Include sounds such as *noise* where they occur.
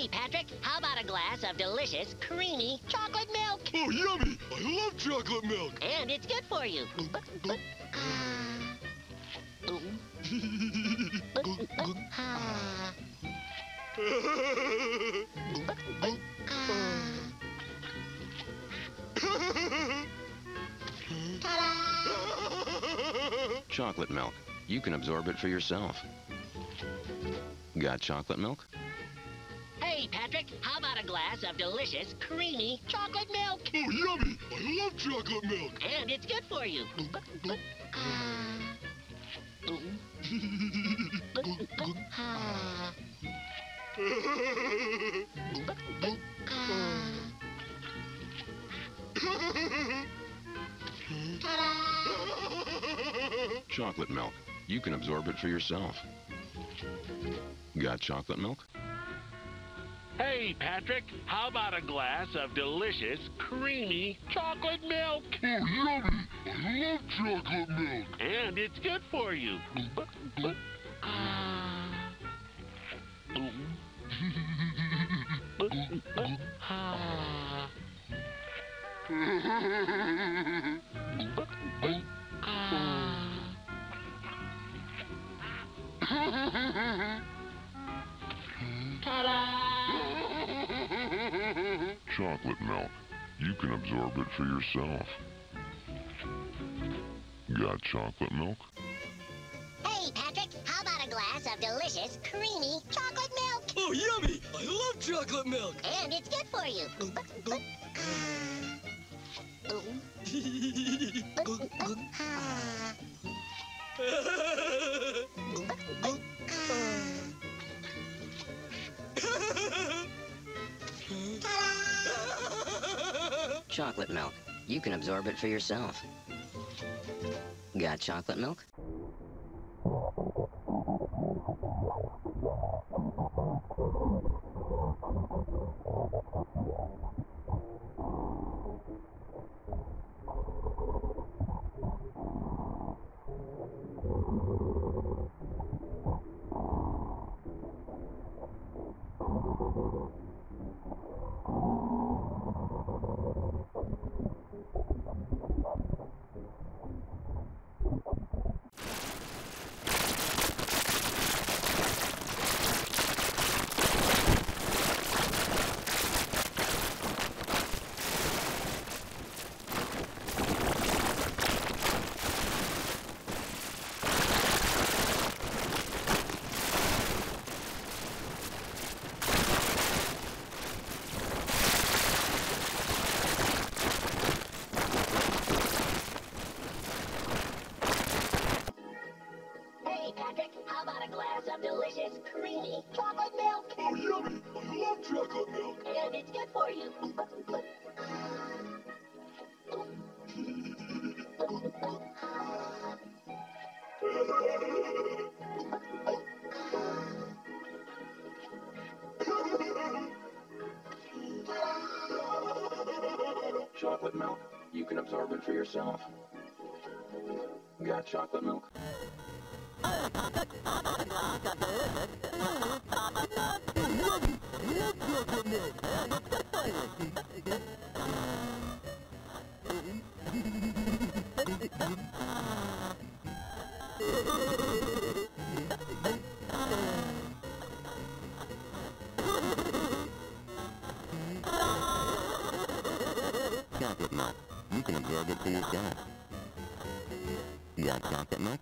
Hey, Patrick, how about a glass of delicious, creamy chocolate milk? Oh, yummy! I love chocolate milk. And it's good for you. Ooh. Ah. Chocolate milk. You can absorb it for yourself. Got chocolate milk? Hey, Patrick, how about a glass of delicious, creamy chocolate milk? Oh, yummy! I love chocolate milk. And it's good for you. *laughs* Ooh. Chocolate milk. You can absorb it for yourself. Got chocolate milk? Hey, Patrick, how about a glass of delicious, creamy chocolate milk? Oh, yummy! I love chocolate milk. And it's good for you. *laughs* Ah. Chocolate milk. You can absorb it for yourself. Got chocolate milk? Hey, Patrick, how about a glass of delicious, creamy chocolate milk? Oh, yummy! I love chocolate milk. And it's good for you. *laughs* Uh, mm. *laughs* Chocolate milk. You can absorb it for yourself. Got chocolate milk? Of creamy chocolate milk? Oh, yummy! I love chocolate oh, milk. And it's good for you. Chocolate milk. You can absorb it for yourself. Got chocolate milk? Chocolate milk. You can absorb it for yourself. Got chocolate milk?